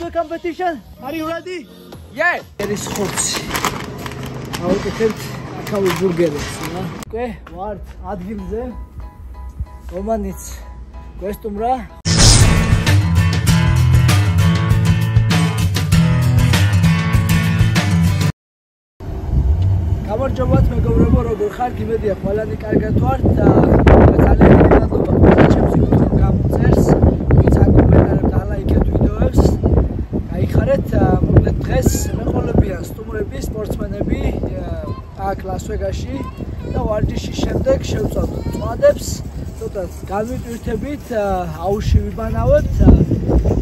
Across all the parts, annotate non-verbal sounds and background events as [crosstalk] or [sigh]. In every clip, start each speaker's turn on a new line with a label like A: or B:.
A: The competition. Are you ready?
B: Yeah.
A: ერის ხორცი. ავიკეთებთ აქაურ ბურგერებს, რა. უკვე ვართ ადგილზე. რომანიც გვესტუმრა. გამარჯობათ მეგობრებო, როგორ ხართ? იმედია ყველანი კარგად ვართ და ძალიან დიდი მადლობა ყველას ჩემს გამოწერს. ვინც აქ კომენტარებს და ლაიქებთ ვიდეოებს. გაიხარეთ, მოკლედ დღეს მეყოლებიან სტუმრები, სპორტსმენები აქ ლას-ვეგასში და ვარჯიშის შემდეგ შევწავდით წვადებს. ცოტა განვიტვირთებით, აუში ვიბანავებთ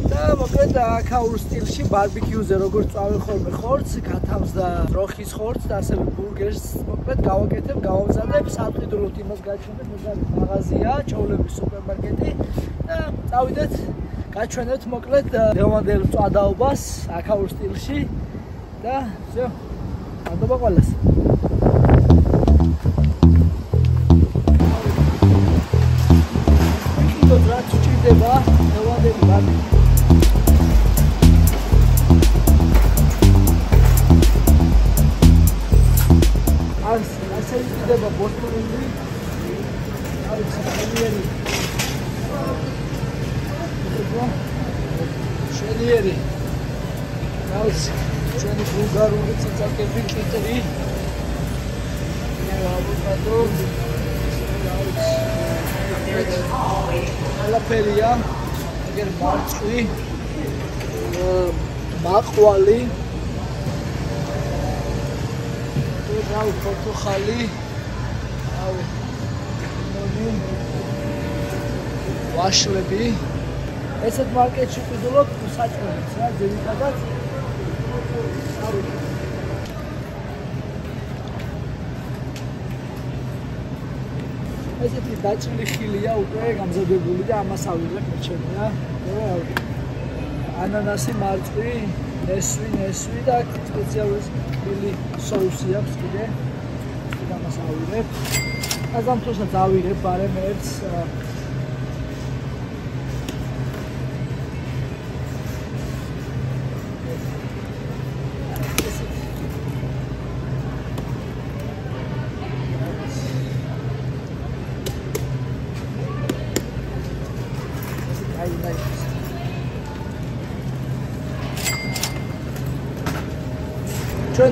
A: და მოკლედ აქაურ სტილში ბარბეკიუზე როგორ წავენ ხოლმე ხორცს, გათამს და როხის ხორცს და ასევე ბურგერს მოკლედ გავაკეთებ, გავამზადებ, სამყიდროდ იმას გაჩვენებ, ეს არის მაღაზია, ჩოვლების სუპერმარკეტი და წავიდეთ გაჩვენებთ მოკლედ დევანდელ წვადაობას აქაურ სტილში და всё. მადლობა ყველას. ჩჭირდება დევანდელი ბარბეკიუ ას ასე იქნება ბოსტონელი არის შენიერი. შენიერი. რაც ჩვენი ბულგარული ციცაკები კიტრი აბუკადო ალაფერია ეგერ მარცხვი მაყვალი რავი ფოთოხალი რავი მონი ვაშლები. ესეთ მარკეტში ვყიდულობ საჭმელს რა ძირითადად ესეთი დაჭრილი ხილია უკვე გამზადებული და ამას ავიღებ ჩემია. ანანასი, მარწყვი, ესვი, ესვი და სპეციალური ხილი соуსი აქვს კიდე. ამას ავიღებ. აზამთროსაც ავიღებ არემებს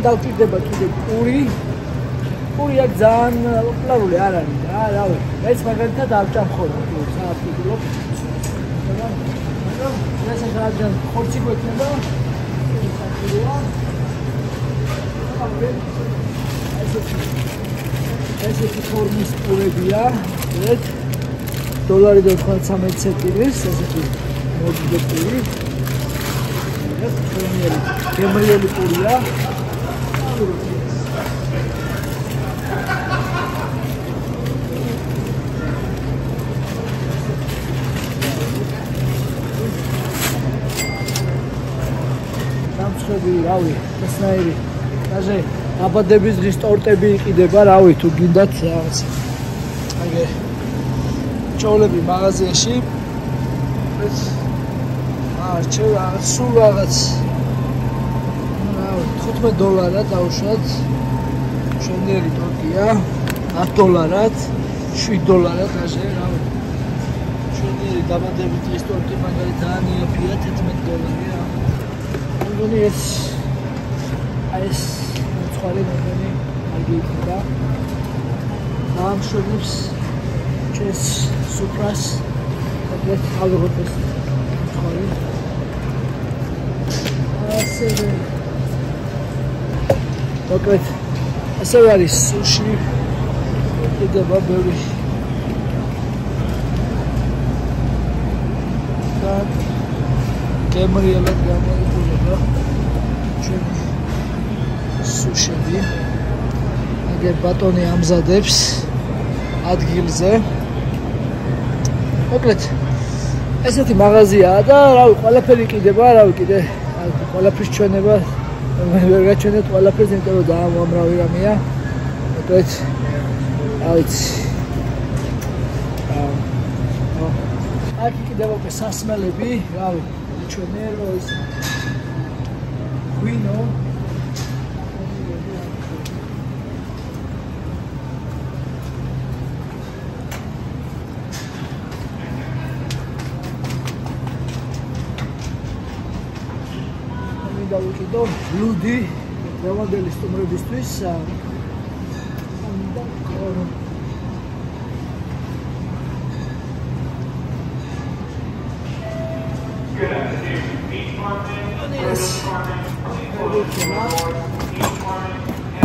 A: დავჭირდება კიდე პური. პური აქ ძალიან პოპულარული არ არის რა, რავი. ეს მაგალითად დავჭამ ხოლმე პურს, აფიქრობ. მაგრამ ეს ახლა ხორცი გვექნება. ეს ეს ფორმის პურებია. ეს დოლარი და 13 ცენტის, ესეთი მოდი პური. ეს პრემიერი, გემრიელი პურია. ელფები, რავი, ესნაირი. კაზე აბადების დღის ტორტები იყიდება, რავი, თუ გინდათ რაღაც. აგე ჭოლები მაღაზიაში. ეს არჩევ რაღაც სულ რაღაც რავი, 15 დოლარად დავუშვათ. შენერი ტორტია 10 დოლარად, 7 დოლარად ასე, რავი. ჩვენი დაბადების დღის ტორტი მაგალითად ანიაფია 11 დოლარია. მგონი ეს ეს მოწყარი მგონი აგი იქნება ამ შენებს ჩეს სუპრას მოკლედ ავიღოთ ეს მოწყარი ასე მოკლედ ასე არის სუში კიდევა ბევრი. და გემრიელად გამოიყურება ჩვენი სუშები. აგერ ბატონი ამზადებს ადგილზე. მოკლედ ესეთი მაღაზიაა და რავი ყველაფერი კიდება რავი კიდე ყველაფრის ჩვენება. ვერ გაჩვენეთ ყველაფერს, იმიტომ რომ დაამამრავი რამეა. მოკლედ აიც. აქ კიდევ უკვე სასმელები, რავი, ჩვენე რო ის მინდა ვიყიდო ლუდი რევანდელი სტუმრებისთვის მინდა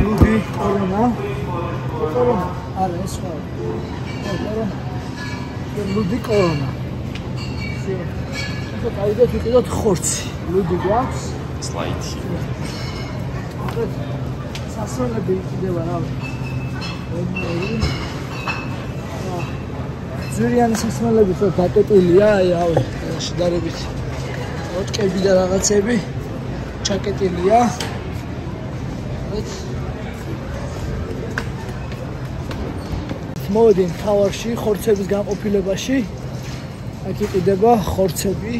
A: ლუდი კორონა კორონა არა ეს რა კორონა ლუდი კორონა შე ხო დაიდეთ ვიყიდოთ ხორცი ლუდი გვაქვს
B: სლაიდი.
A: სასწავლებელი კიდევ არა. ზურიანი სასწავლებელი ხო დაკეტილია, აი აუ შედარებით. ოთკები და რაღაცები ჩაკეტილია. მოვიდნენ თავარში ხორცების განყოფილებაში. აქ იყიდება ხორცები.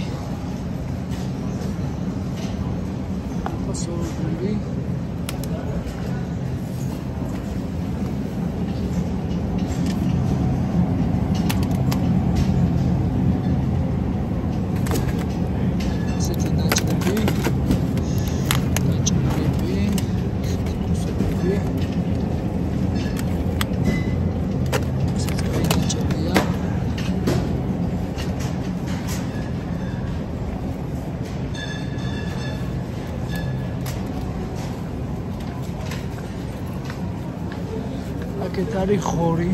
A: ხორი.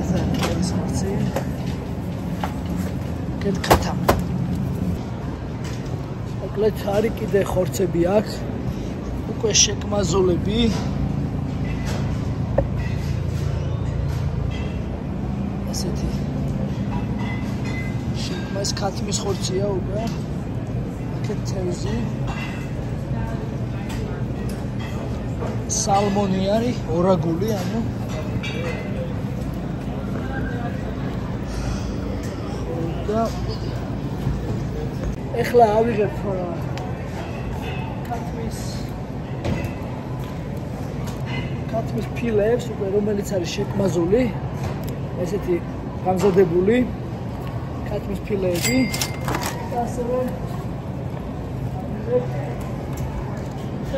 A: ეს არის ხორცი კეთ კათა აკლეთ არის კიდე ხორცები აქ უკვე შეკმაზოლები. ასეთი. შეკმას ქათმის ხორცია უკვე. აქეთ თევზი სალმონი არის ორაგული, ანუ. და ეხლა ავიღებ კათმის კათმის ფილებს, უკვე რომელიც არის შეკმაზული, ესეთი გამზადებული კათმის ფილები. და ასევე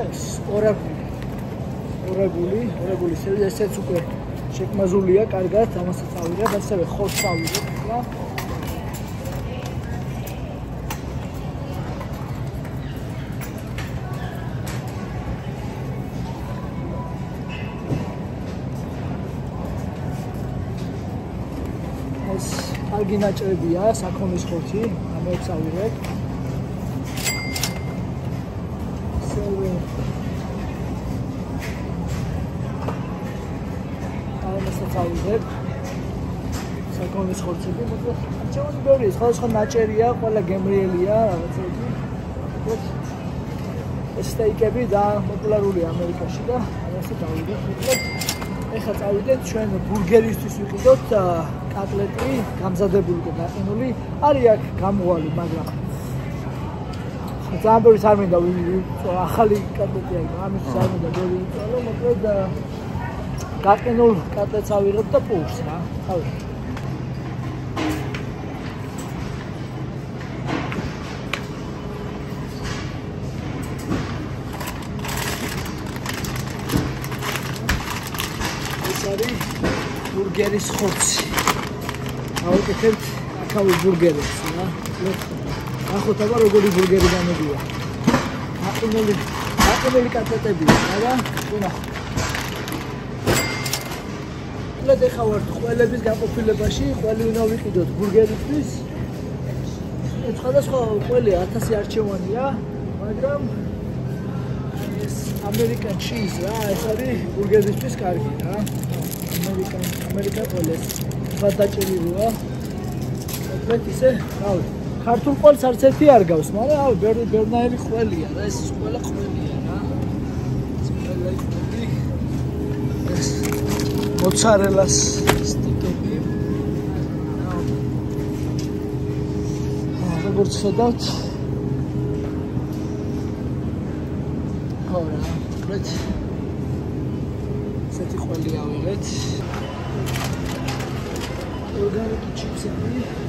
A: ეს ორაგული ორაგული, ორაგული სელი ესეც უკვე შეკმაზულია კარგად, ამასაც ავიღებ, ასევე ხორცს ავიღებ ახლა. ეს კარგი ნაჭრებია, საქონლის ხორცი, ამასაც ავიღებ. ასევე ავიღებ საკონის ხორცები, მოკლედ არჩევანი ბევრია, სხვადასხვა ნაჭერია, ყველა გემრიელია, რაღაცები. ეს სტეიკები და პოპულარულია ამერიკაში და ამასაც ავიღებ, მოკლედ ეხლა წავიდეთ ჩვენ ბურგერისთვის ვიყიდოთ კატლეტი, გამზადებული და გაყინული. არის აქ გამოვალე, მაგრამ ბევრი არ მინდა ახალი კატლეტი აქვს, ამის არ მინდა ბევრი ვიწვალო, მოკლედ გაყინულ კატლეტს ავიღებ და პულს რა. ხავი. ეს არის ბურგერის ხორცი. ავუკეთებთ აქავე ბურგერებს რა. ნახოთ აბა როგორი ბურგერი გამოდია. გაყინული გაყინული კატლეტებია რა. ნახოთ მოკლედ ეხა ვართ ყველების განყოფილებაში, ყველი უნდა ვიყიდოთ ბურგერისთვის. სხვადასხვა ყველი 1000 არჩევანია, მაგრამ ეს ამერიკან ჩიზ რა, ეს არის ბურგერისთვის კარგი რა. ამერიკან ამერიკა ყველეს გადაჭერილია. მოკლედ ისე, რავი. ქართულ ყველს არც ერთი არ გავს, მაგრამ რავი, ბერნაელი ყველია რა, ეს ყველა ყველია მოცარელას სტიკები. როგორც ხედავთ ora let's სეთი ყველი ავიღეთ ორგანიკი ჩიპსები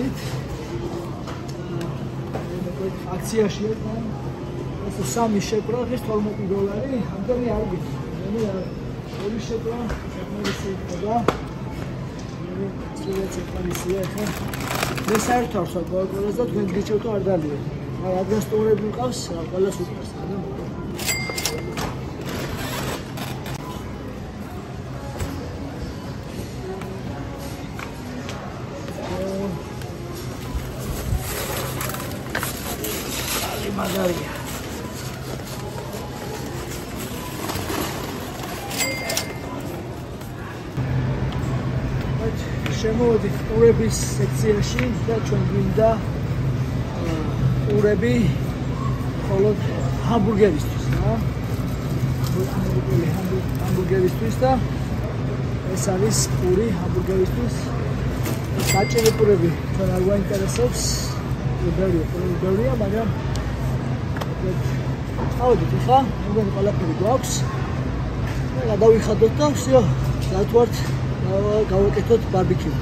A: მოვაგენით. აქციაში იყო. ეს სამი შეკრა ის 12 დოლარი, ამდენი არ ვიცი. მე ორი შეკრა შემოიცი და ეს ეფარისია ხა. მე საერთოდ საერთოდ და თქვენ გიჩვენოთ არ დალიო. აი ადრესტორები მყავს, ყველას უყურს და მაგარია. ყურების სექციაში და ჩვენ გვინდა ყურები მხოლოდ ჰამბურგერისთვის რა. ჰამბურგერისთვის და ეს არის ყური ჰამბურგერისთვის. საჭირო ყურები ჩვენ არ გვაინტერესებს. ბევრია, ბევრია, მაგრამ ავიდით ხა, მოგონი ყველაფერი გვაქვს. და დავიხადოთ და всё, დავთვართ გავაკეთოთ ბარბეკიუ.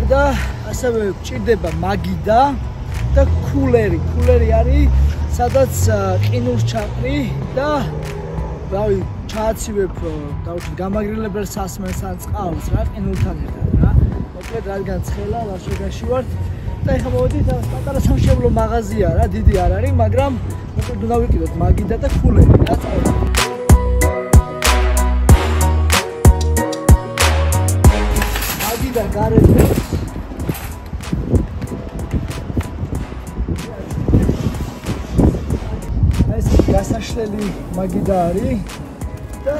A: გარდა ასევე გვჭირდება მაგიდა და კულერი. კულერი არის სადაც ყინულს ჩაყრი და რავი ჩააცივებ დავუშვით გამაგრილებელ სასმელს ან წყალს რა ყინულთან ერთად რა. მოკლედ რადგან ცხელა ლაშოგაში ვარ. და ეხლა მოვედით პატარა სამშობლო მაღაზია რა დიდი არ არის მაგრამ მოკლედ უნდა ვიყიდოთ მაგიდა და ქულები რა მაგიდა არის და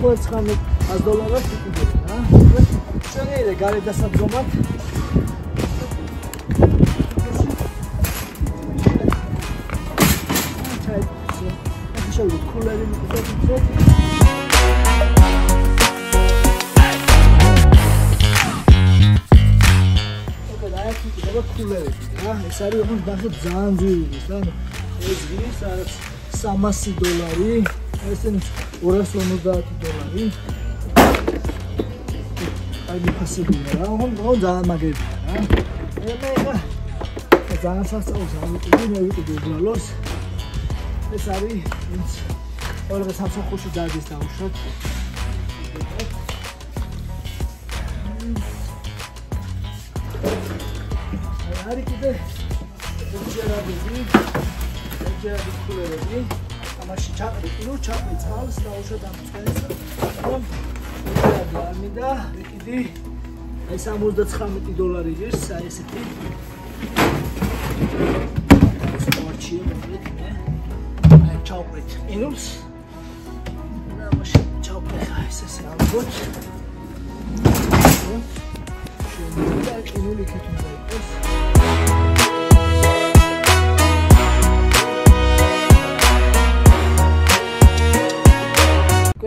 A: ხოლმე ხანი 100 დოლარად იყიდებ რა. შეიძლება გარე დასაძომად შეიძლება კულერი მიყიდოთ. კულერი რა ეს არის უფრო ნახეთ ძალიან ძვირი და ეს გის არის 300 დოლარი, ეს 250 დოლარი. აი მიფასებია რა, ხო, ძალიან მაგერია რა. მე მე ძალიან სასწაულს ამიტომი მე ვიყიდე ბლოს. ეს არის ის ორგა სამსახურში დადის დაუშვათ. არის კიდე ჯერ დისკულერები ამაში ჩაყრი კილო ჩაყრი წყალს და ამ წყალს რომ ამინდა ვიკიდი აი 79 დოლარი ღირს აი ესეთი სპორტი მოკლედ აი ჩაყრით კილოს და ამაში ჩაყრი აი ესე ალბათ შეიძლება კილო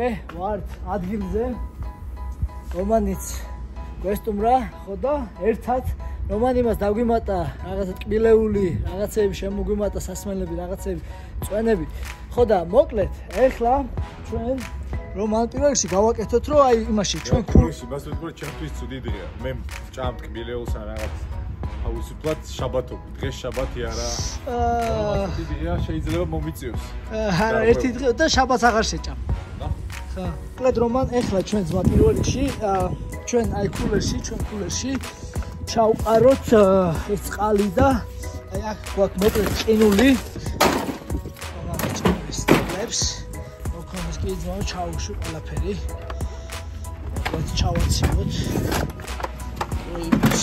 A: იქეთ ვართ ადგილზე. რომანიც გვესტუმრა ხო და ერთად რომანი მას დაგვიმატა რაღაცა ტკბილეული რაღაცეები შემოგვიმატა სასმელები რაღაცეები წვენები. ხო და მოკლედ ეხლა ჩვენ რომან პირველში გავაკეთოთ რომ აი იმაში ჩვენ
B: ქულში მას ვთქვი ჩემთვის ცუდი დღეა მე ჭამ ტკბილეულს ან რაღაც. აუცილებლად შაბათობ დღეს შაბათი არა. აა შეიძლება მომიწევს
A: არა ერთი დღე და შაბათს აღარ შეჭამ. ხა კლედ რომან ეხლა ჩვენ ძმა პირველ რიგში ჩვენ აი კულერში ჩვენ კულერში ჩავყაროთ ეს წყალი და აი აქ გვაქვს მოკლედ ყინული. ამას წვებს. ოქროს კი ძმაო ჩაუშვი ყველაფერი. ვაც ჩავაცივოთ. ოიბის.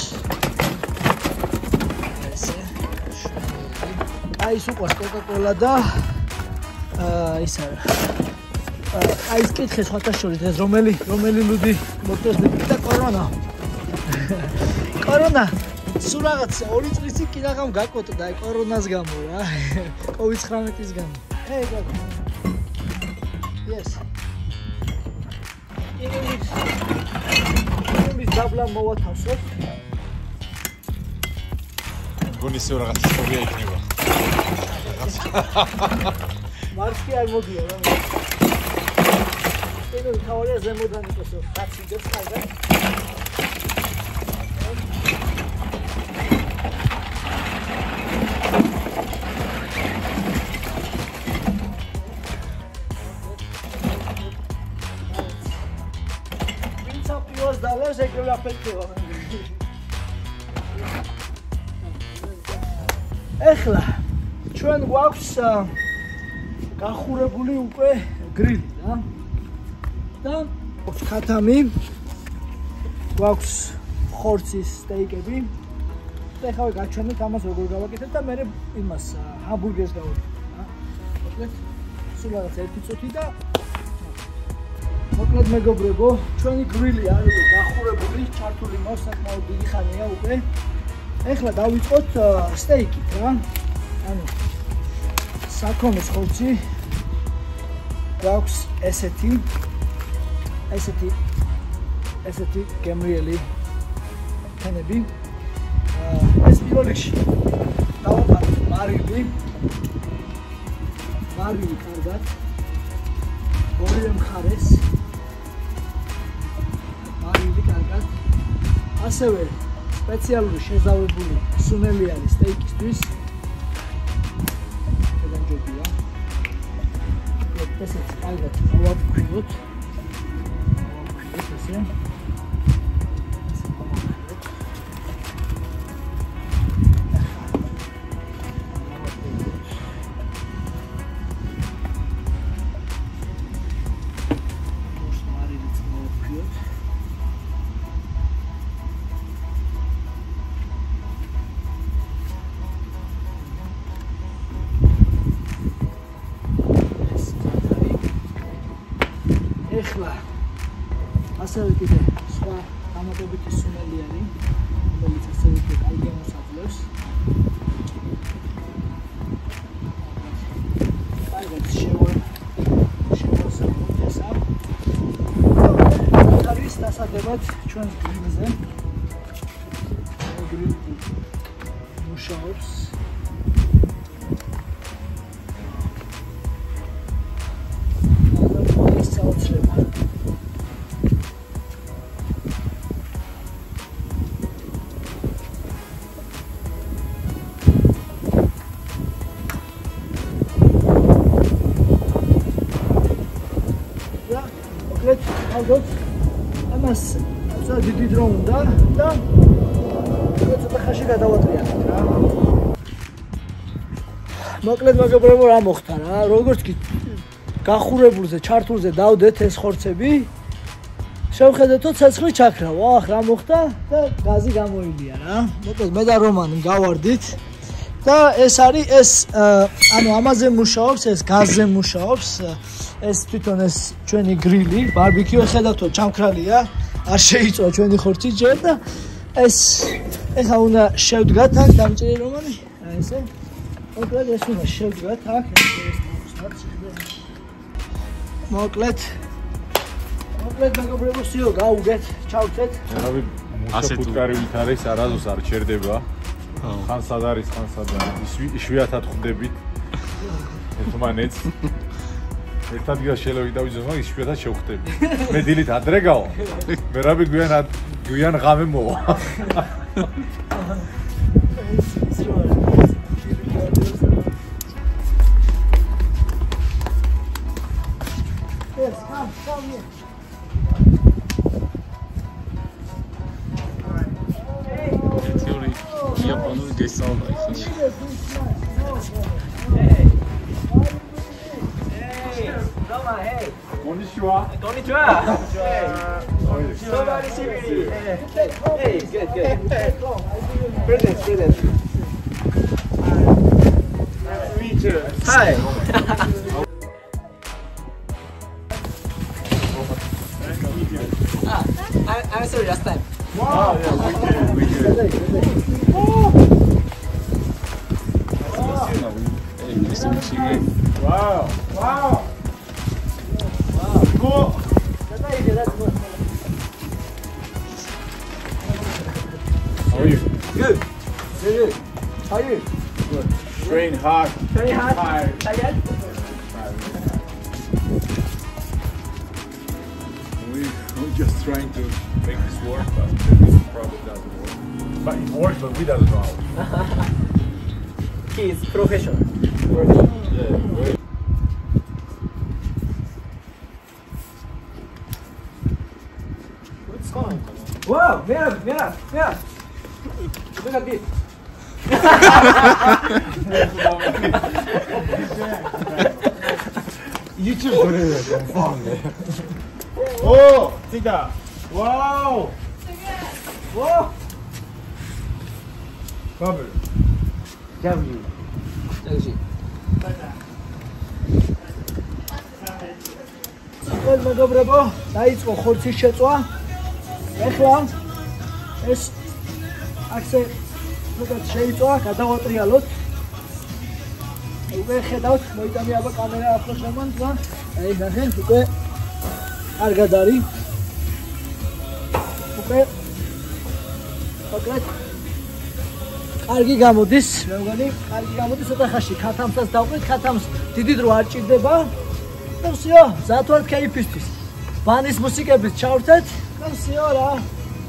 A: ესე. აი სუყოს კოკა-კოლა და აა ის არა. აი ის კითხე სხვათა შორის ეს რომელი რომელი ლუდი მოწეს და კორონა. კორონა სულ რაღაც 2 წლის წინ კიდაღამ გაკოტდა აი კორონას გამო რა. COVID-19-ის გამო. ეი გოგო. Yes. იმის დაბლა მოვათავსოთ.
B: გონი ისე რაღაც ისტორია იქნება. [laughs]
A: მარკი არ მოგია რა. ეს თავია ზემოდან იყოსო. კაცი ძებს კარგად. დალევს ეგრევე აფეთქება. ეხლა ჩვენ გვაქვს გახურებული უკვე გრილი და და ხათამი გვაქვს ხორცის სტეიკები და ეხლა გაჩვენეთ ამას როგორ გავაკეთებ და მე იმას ჰამბურგერს გავაკეთებ რა მოკლედ სულ რაღაც ერთი წუთი და მოკლედ მეგობრებო ჩვენი გრილი არის გახურებული ჩართული მაქვს საკმაოდ დიდი ხანია უკვე. ეხლა დავიწყოთ სტეიკით რა. ანუ საქონლის ხორცი გვაქვს ესეთი ესეთი ესეთი გემრიელი თენები ეს პირველ რიგში დავაპაროთ მარილი. მარილი კარგად. ორივე მხარეს. მარილი კარგად. ასევე სპეციალური შეზავებული სუნელიანი სტეიკისთვის. ჯობია. ესეც ალბათ მოვაფქვილოთ. 不用 სხვა დამატებითი სუნელიანი რომელიც ასევე კიდე კარგი მოსაძლევს კარგად შევარ შევასწავლოთ ესა არის დასადებად ჩვენს გრილზე გრილი მუშაობს მოკლედ მეგობრებო რა მოხდა რა, როგორც კი გახურებულზე, ჩართულზე დავდეთ ეს ხორცები. შევხედეთო ცეცხლი ჩაქრა. ვახ, რა მოხდა და გაზი გამოილია რა. მოკლედ მე და რომანი გავარდით. და ეს არის ეს ანუ ამაზე მუშაობს, ეს გაზზე მუშაობს. ეს თვითონ ეს ჩვენი გრილი, ბარბეკიუ ხედავთო, ჩამქრალია. არ შეიწვა ჩვენი ხორცი ჯერ და ეს ეხა უნდა შევდგათ აქ დამჭერი რომანი. აი ესე. მოკლედ ეს უნდა შევდგათ აქ მოკლედ. მოკლედ მეგობრებოსიო გაუგეთ, ჩავწეთ.
B: რავი, მუშა ფუტკარივით არის, არაზოს არ ჩერდება. ხან სად არის ხან სად არის იშვიათად ხვდებით. ერთმანეთს ერთ ადგილას შეიძლება დავიძინო მაგრამ იშვიათად შევხვდები მე დილით ადრე გავა მე რაბი გვიან გვიან ღამე მოვა [laughs]
C: draw. Somebody see
A: me. Hey, good, good. Present, present. Nice to meet you. Hi. ah, I, I'm sorry last time.
B: Wow. Oh, yeah, we did, we did. Oh. Nice to
A: meet you. Wow. W. 역시. ყველ მეგობრებო, დაიწყო ხორცის შეწვა. ეხლა ეს აქზე როგორც შეიწვა, გადავატრიალოთ. უკვე ხედავთ, მოიტანე აბა კამერა ახლოს შემონდა. აი, ნახე, უკვე კარგად არის. უკვე კონკრეტ კარგი გამოდის, მე მგონი, კარგი გამოდის ოთახაში. ქათამსაც დავყვეთ, ქათამს დიდი დრო არ ჭირდება. და всё, ზათვართ кайფისთვის. ბანის მუსიკებით ჩავრთეთ. და всё რა.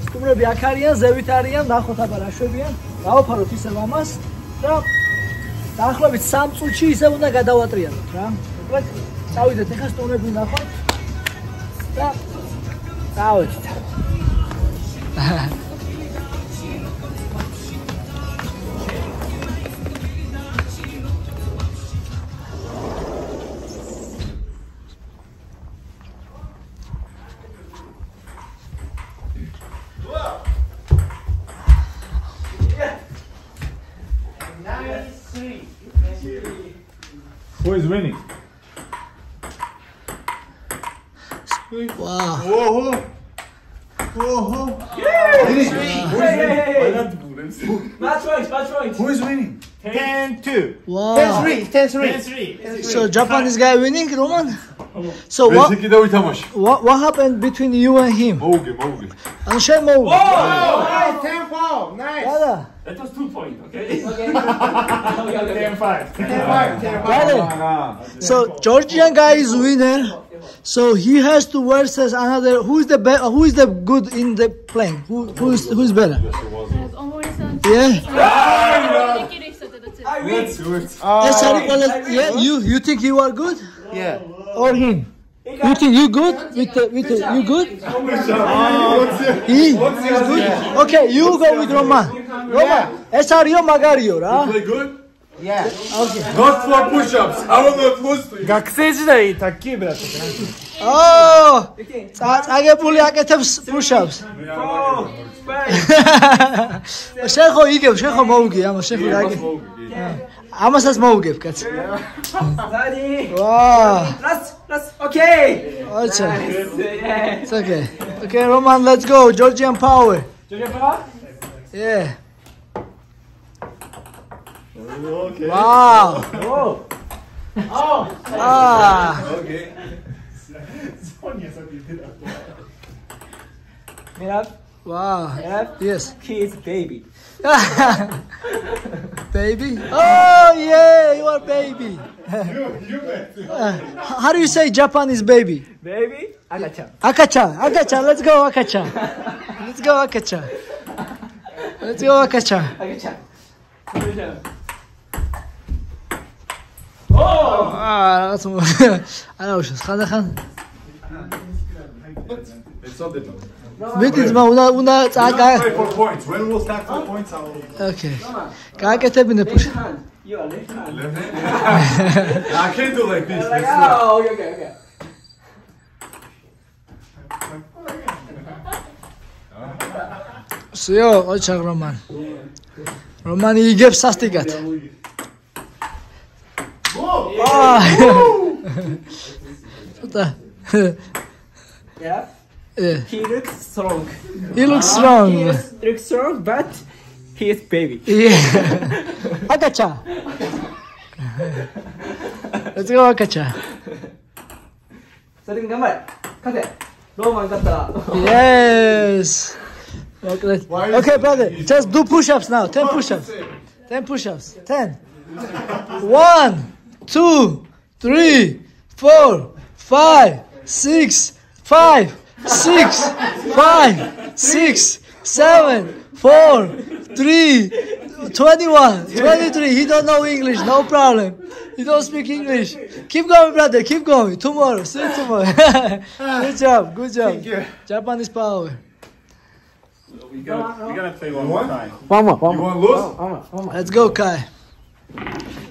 A: სტუმრები აქ არიან, ზევით არიან, ნახოთ აბა რა შვებიან. დავაფაროთ ისევ ამას და დაახლოებით 3 წუთში ისევ უნდა გადავატრიალოთ რა. უბრალოდ წავიდეთ ახლა სტუმრები ნახოთ. და დავედით.
B: Who is winning?
A: Wow.
B: Whoa, whoa. Whoa, whoa.
A: Yeah! Winnie. Wow. Who's Winnie? Why not Match right, match.
B: Who is winning? 10 2.
A: Wow.
D: 10 3. 10 3. 10 3.
A: 10 So Japanese guy winning, Roman? So what, what, what happened between you and him?
B: Mogi, Mogi.
A: Anshay Mogi. Whoa!
D: Nice, 10 4. Nice.
A: Yeah.
E: That was two points, [laughs] okay?
D: okay. ten five. Ten five. Ten
A: five.
B: Got it.
A: So Georgian guy is winner. So he has to versus another. Who is the be Who is the good in the plane? Who who is who is better? Yeah.
B: I win.
A: Yes, I yeah, you you think you are good?
D: Yeah.
A: Or him? You think you good with the, with the, you good? He? Good. Okay, you go with Roman. Roman. ეს არისო მაგარიო რა.
D: Yeah
A: Okay.
B: Not for push-ups. I will not lose to you.
D: გაქცეჭდაი თაკი ბრატ
A: Oh! წაგებული აკეთებს push-ups. [laughs] შენ ხო იგებ, შენ ხო მოუგი, ამა შენ ხო გაიგე. ამასაც მოუგებ, კაც. ვაა.
F: That's that's okay.
A: აჩა.
F: Yeah.
A: It's okay. Okay, Roman, let's go. Georgian power. Yeah.
B: Okay.
A: Wow.
F: Oh.
A: Ah.
B: Okay.
F: Mirab,
A: Wow.
F: Mirab,
A: Yes.
F: kids baby. [laughs]
A: baby. Oh yeah, you are baby. You, Uh, [laughs] how do you say Japanese baby?
F: Baby, agacha.
A: Akacha, Akacha, let's go Akacha. Let's go Akacha. Let's go Akacha.
F: Agacha.
A: აა რაღაც მო- [laughs] არა უშავს ხანდახან
B: ეცოდება.
A: მიდი ძმა უნდა უნდა წაკა ოკეი გააკეთებინე პუშ
F: Left hand. You are left hand. [laughs]
B: I can't do like this.
F: Like, oh, okay, okay, okay.
A: სიო ოჩაღ რომან რომანი იგებს სასტიკად Whoa! Oh. what the? [laughs]
F: yeah.
A: yeah.
F: He looks strong.
A: He looks strong.
F: Uh, he is, looks strong, but he is baby.
A: Yeah. [laughs] Akacha. Let's go,
F: Akacha.
A: yes! Okay, okay brother, just do push-ups now. Ten push-ups. Ten push-ups. Ten. One. 2 3 4 5 6 5 6 5 6 7 4 3 21 23 he don't know english no problem he don't speak english keep going brother keep going tomorrow see you tomorrow [laughs] good job good job Thank you. japanese power
D: We gotta, we gotta play one more time.
F: One more, one
B: You
F: more.
B: want to lose?
F: One more, one more.
A: Let's go, Kai.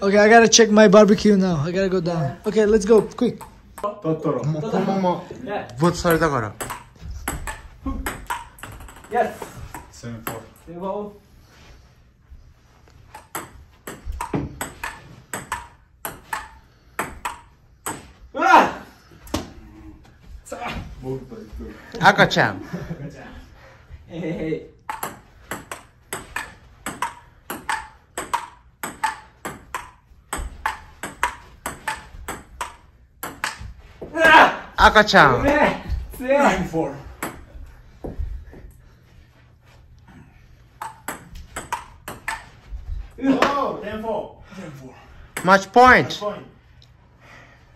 A: Okay, I gotta check my barbecue now. I gotta go down. Okay, let's go, quick.
B: ト
F: ト
C: ロもうこのまま没されたから
F: Yes
B: 先方
F: 先方
C: 赤
F: ちゃん。
C: 赤
F: ちゃ
B: ん。え
D: ー、へい。[laughs]
C: Akachan. 참.
D: 4.
B: 10 4. 10
D: 4. Match point. Match point.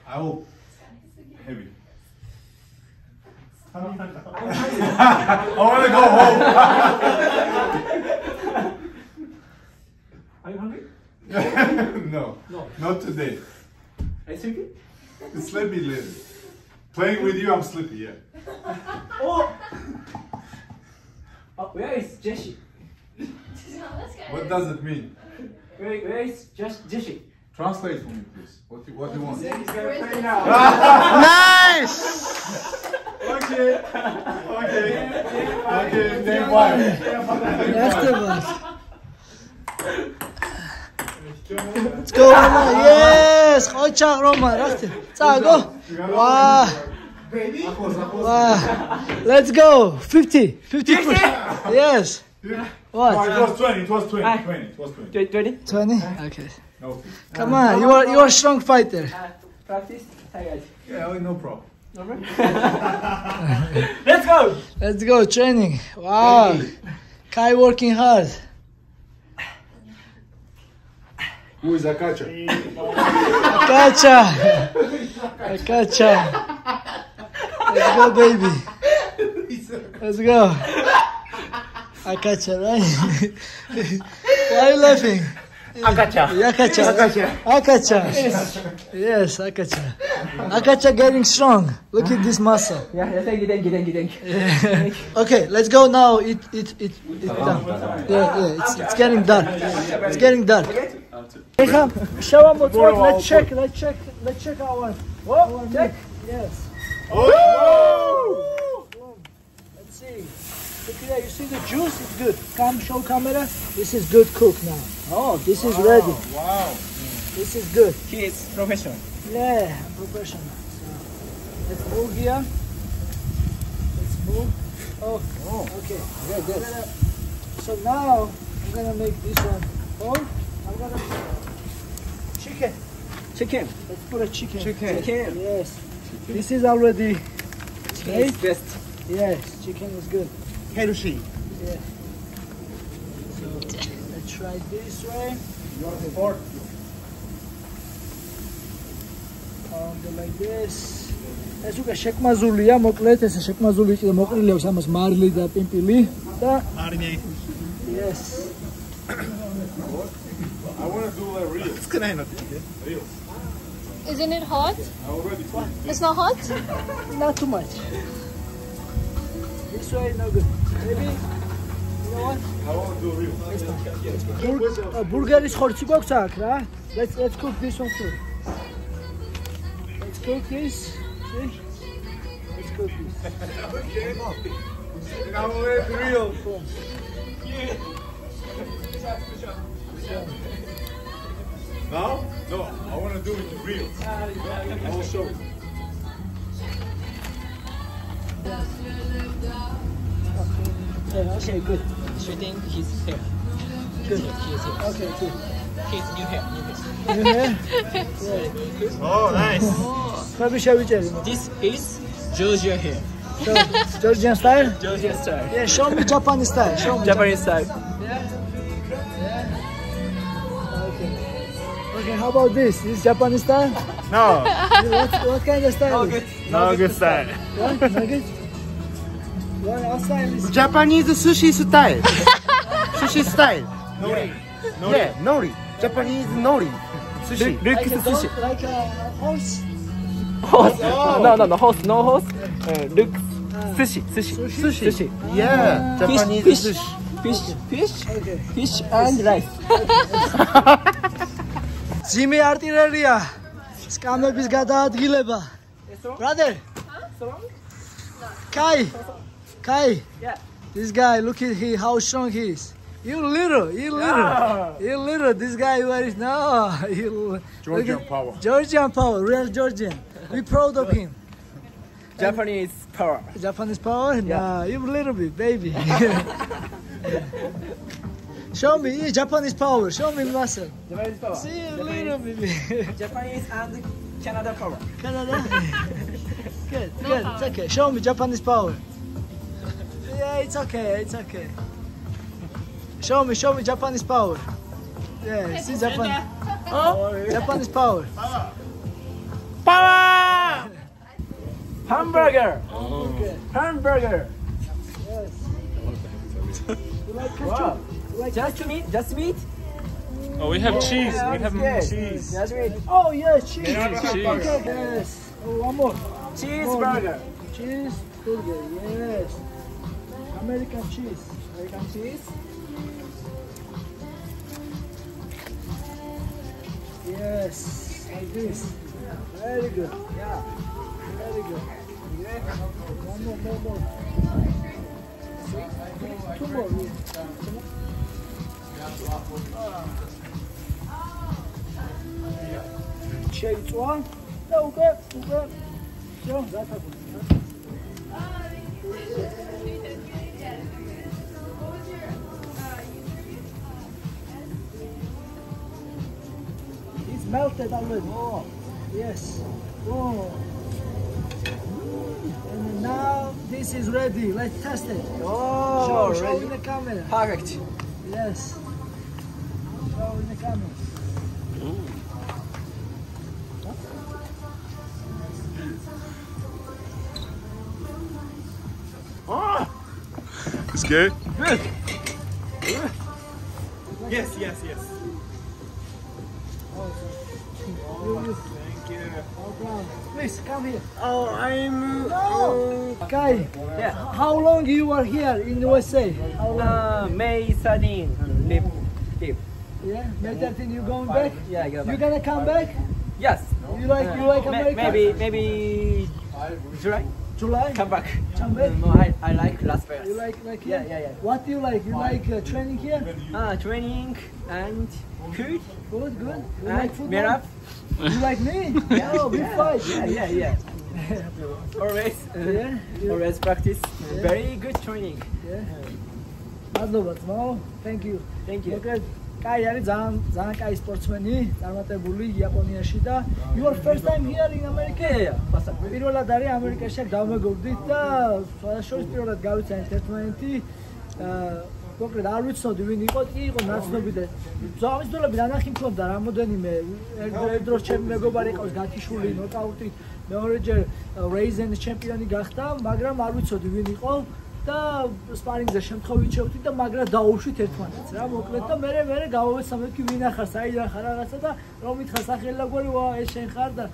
B: I want to go home.
F: Are you hungry?
B: no. [laughs]
F: No.
B: Not today.
F: Are you sleepy?
B: Sleepy. Playing with you, I'm sleepy, yeah. [laughs]
F: oh! oh where is Jesse? [laughs]
B: what does it mean?
F: Where, where is just Jesse?
B: Translate for me, please. What do, what do you want?
F: He's gonna play now.
C: nice! [laughs]
B: okay. Okay. Okay. Name
A: five. Name. Let's go, Roma. Yes, Ocha Roma. After. go. Wow. Wow. Let's go. 50. 50 push. Yes.
B: No,
A: What?
B: it was 20. It was 20. 20. It was 20.
F: Ready? Ready?
A: 20? Okay.
B: No.
A: Come on. You are you are a strong fighter.
F: Uh, practice. Tired.
B: Yeah, no problem. [laughs]
F: Let's go!
A: Let's go training. Wow. Kai working hard.
B: Who is Akacha?
A: Akacha. Akacha. Let's go, baby. Let's go. Akacha, right? [laughs] Why are you laughing?
F: Akacha. Akacha.
A: Akacha. Akacha. Yes. Yes, Akacha. Akacha getting strong. Look at this muscle.
F: Yeah, yeah thank you, thank you, thank you, thank you. [laughs]
A: Okay, let's go now. It, it, it, it's done. Yeah, yeah, it's, it's getting dark. It's getting dark. Come. show them what's what. Let's check, let's check, let's check our. What? Check? Yes. Oh! Let's see. Look at that, you see the juice? It's good. Come, show camera. This is good cook now. Oh, this wow. is ready.
B: Wow.
A: This is good.
F: He is professional.
A: Yeah, professional. So let's move here. Let's move. Oh, oh. okay. Yeah, good. Gonna, so now I'm gonna make this one. Oh, I'm gonna chicken.
F: Chicken.
A: Let's put a chicken.
F: Chicken. chicken.
A: Yes. Chicken. This is already. Chicken
F: is best.
A: Yes, chicken is good.
C: Healthy.
A: Yeah. So let's try this way.
B: You want the fork?
A: Um, go like this. ეს უკვე შექმაზულია, მოკლედ ესე შექმაზული იყო მოყრილი აქვს ამას მარილი და პიმპილი და
D: Marine.
A: yes.
B: I want to do like real.
D: It's gonna end up.
B: Real.
G: Isn't it hot?
B: I already tried.
G: It's not hot?
A: Not too much. This way no good. Maybe uh, burgeris ხორცი გვაქვს აქ რა. Let's let's cook this one too. Let's cook this. See? Let's cook this.
B: Now it's real. Now? No, I want to do it real. I will show you.
A: Yeah, okay, good.
F: treating his hair.
A: Good.
F: His hair.
A: Okay, good.
F: His new hair. New hair.
A: New hair? yeah. [laughs]
C: Oh, nice.
A: Shall we?
F: This is Georgia hair.
A: So, Georgian style?
F: Georgian style.
A: Yeah, show me Japanese style. Show me
F: Japanese style. Yeah. yeah.
A: Okay. Okay, how about this? This Japanese style?
C: No.
A: what, what kind of style? Nuggets. good style. What? good.
F: No good.
C: no good style.
A: What? Nugget? What our style is?
C: Japanese sushi style. sushi style.
B: Nori.
C: Yeah, nori. Japanese nori. Sushi.
A: Like a, dog, like a horse?
F: Horse. No, no, no, horse, no horse. Uh, look, sushi, sushi,
A: Sushi?
F: sushi.
C: Yeah,
F: Fish,
C: Japanese
F: fish.
C: sushi.
F: Fish, fish,
A: Okay.
F: fish and rice.
A: ძიმი არტილერია. სკამების გადაადგილება. Brother. Kai. Kai.
F: Yeah.
A: This guy, look at he how strong he is. You little, you little, you little. This guy where is no, [laughs] you.
B: Georgian
A: at-
B: power.
A: Georgian power, real Georgian. We proud of him. [laughs]
F: Japanese power.
A: Japanese power? Nah, you little bit, baby. [laughs] Show me yeah, Japanese power. Show me muscle.
F: Japanese power.
A: See a little bit.
F: Japanese and Canada power.
A: Canada. good, good. It's okay. Show me Japanese power. Yeah, it's okay. It's okay. Show me, show me Japanese power. Yeah, see Japan. Oh, Japanese power.
F: Power! Power! [laughs] Hamburger!
A: Okay.
F: Hamburger!
A: Yes. [laughs] You like ketchup?
F: Wow.
A: You like
F: Just meat? Just meat?
B: Oh, we have cheese. We have
F: Yes.
B: cheese.
F: Just meat.
A: Oh yes, cheese.
B: Cheese.
A: Okay, yes. Oh, one more.
F: Cheeseburger.
A: Cheese burger. Yes. American cheese.
F: American cheese.
A: Yes, like this. Very good. Yeah, very good. Yeah. One more, more, more. Two more. შეიწვა და უკვე უკვე ზო დათაგო. Melted already. Oh, yes. Oh. And now this is ready. Let's test it.
F: Oh,
A: show, show
F: ready.
A: in the camera.
F: Perfect.
A: Yes. Show in the camera. Ah.
B: It's good.
D: Yes, yes, yes.
A: Thank you. Please come here.
C: Oh, I'm.
A: No. Guy,
F: Yeah.
A: how long you are here in USA? How long?
F: Uh, May 13. Live. Live.
A: yeah, May 13 you going back?
F: Yeah, I go
A: You
F: back.
A: gonna come back?
F: Yes.
A: You like you like America?
F: Maybe, maybe July.
A: July?
F: Come back.
A: Come back?
F: No, I, I like Las Vegas.
A: You like, like here?
F: Yeah, yeah, yeah.
A: What do you like? You like uh, training here?
F: Ah, uh, training and food.
A: Food good. You
F: and
A: like
F: food? Mirab.
A: You like me? [laughs] yeah, oh, we yeah. fight.
F: Yeah, yeah, yeah. [laughs] always, uh,
A: yeah, yeah.
F: always practice.
A: Yeah.
F: Very good training.
A: Yeah. Mazlubat, Mao. Thank you.
F: Thank you.
A: Okay. კაი არის ძალიან ძალიან კაი სპორტსმენი, წარმატებული იაპონიაში და you are first time here in America?
F: Up?
A: პირველად არის ამერიკაში აქ დავმეგობრდით და სხვადასხვა პირველად გავიცანით ერთმანეთი. აა მოკლედ არ ვიცოდი ვინ იყო, კი იყო ნაცნობი და ზამის დოლები დანახი მქონდა რამოდენიმე ერთ ერთ დროს ჩემი მეგობარი ყავს გათიშული ნოკაუტით მეორეჯერ რეიზენის ჩემპიონი გახდა, მაგრამ არ ვიცოდი ვინ იყო და სპარინგზე შემთხვევით შევხვდით და მაგრა დაუშვით ერთმანეთს რა მოკლედ და მე მე გავავეცამეთ კი ვინ ახარ საიდან ხარ რაღაცა და რომ მითხა სახელი გვარი ვა ეს შენ ხარ და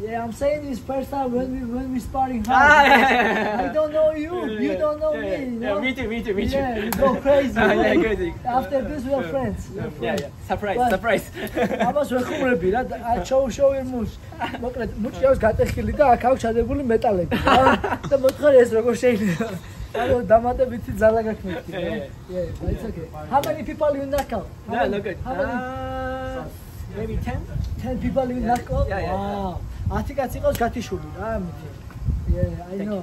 A: Yeah, I'm saying this first time when we when we sparring hard.
F: Ah, yeah, yeah, yeah.
A: I don't know you. You don't know
F: yeah,
A: me.
F: yeah.
A: You
F: Yeah,
A: know?
F: me too, me too, me too.
A: Yeah, you go crazy.
F: Ah, [laughs] yeah,
A: right?
F: crazy.
A: After this, we are friends. We are
F: Yeah,
A: friends.
F: yeah. Surprise,
A: But-
F: surprise. [laughs]
A: ამას ვეხუმრები რა და show show your moves. მოკლედ მუჭი აქვს გატეხილი და აქ აქვს ჩადებული მეტალები [laughs] და მოთხარ ეს როგორ შეიძლება. ანუ დამატებითი ძალა გაქვს.
F: Yeah, yeah.
A: Yeah, it's okay. How many people you knock out? Many-
F: no good.
A: How many?
F: Maybe 10?
A: 10 people you knock out?
F: Yeah, yeah.
A: Wow. 10 კაცი ყავს გათიშული რა ამითი. Yeah, I know.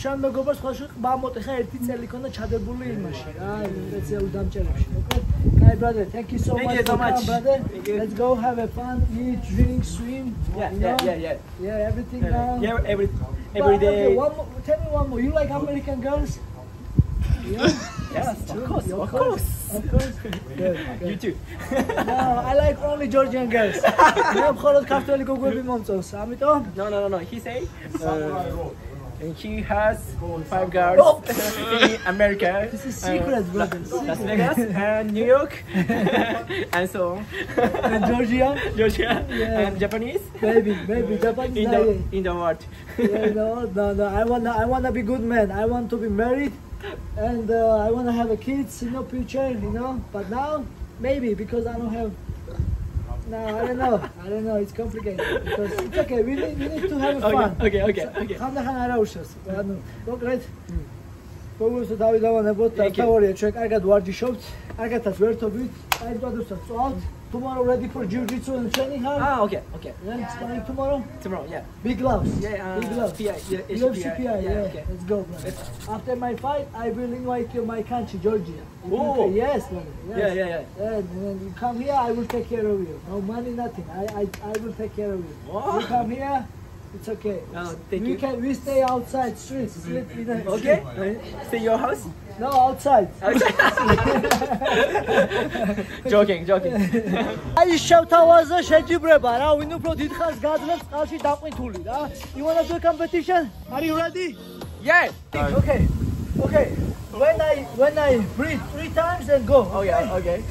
A: ჩვენ მეგობრებს ხოში ყბა მოტეხა ერთი წელი ქონდა ჩადებული იმაში რა, სპეციალურ დამჭერებში. მოკლედ, Hi brother, thank you so
F: Thank
A: much
F: you so
A: for coming, brother.
F: You.
A: Let's go have a fun, eat, drink, swim.
F: Yeah,
A: you
F: yeah, yeah, yeah.
A: Yeah, everything
F: Yeah,
A: now.
F: yeah, every every
A: okay,
F: day.
A: one more, tell me one more. You like American girls? Yeah, [laughs]
F: Yes, of course,
A: of course.
F: course.
A: Of course. [laughs] Good,
F: You
A: good.
F: too.
A: No, I like only Georgian girls. [laughs] მე მხოლოდ ქართველი გოგოები მომწონს. ამიტომ
F: No, no, no, no. He say, uh, and he has five girls
A: Oh. [laughs]
F: in America. [laughs]
A: This is secret,
F: uh,
A: brother,
F: La- Las. Vegas and New York, [laughs] and so on.
A: and Georgia,
F: Georgia
A: Yeah.
F: and Japanese
A: baby, baby, Japanese
F: in the in the world.
A: Yeah, no, no, no. I wanna, I wanna be good man. I want to be married, and uh, I wanna have a kids in the future, you know. But now, maybe because I don't have. No, I don't know. I don't know. It's complicated because it's okay. We need, we need to have fun.
F: Okay, okay, okay,
A: ხანდახან არა უშავს. ანუ კონკრეტ გოგოსო დავით დავანებოთ და თეორია ჩვენ კარგად ვარჯიშობთ, კარგადაც ვერთობით, აი ბადოსაც წვალთ. Tomorrow ready for jiu-jitsu and training hard?
F: Ah, okay, okay.
A: Then starting tomorrow.
F: Tomorrow, yeah.
A: Big gloves.
F: Yeah, uh,
A: Big gloves.
F: PI, yeah,
A: UFC
F: HPI,
A: PI, yeah.
F: yeah, okay.
A: Let's go, man. After my fight, I will invite you my country, Georgia.
F: Oh.
A: okay? Yes, man. Yes.
F: Yeah, yeah, yeah.
A: And when you come here, I will take care of you. No money, nothing. I, I, I will take care of you.
F: Oh.
A: You come here, it's okay.
F: Oh, thank
A: we
F: you.
A: can we stay outside streets, sleep in the
F: Okay.
A: street.
F: Stay your house.
A: No, outside. [laughs]
F: joking, joking.
A: აი შევთავაზე შეჯიბრება რა, ვინ უფრო დიდხანს გაძლევს წყალში დაყვითული რა. You want to do a competition? Are you ready?
F: Yeah.
A: Okay. Okay. When I when I breathe three times and go.
F: Oh yeah. Okay.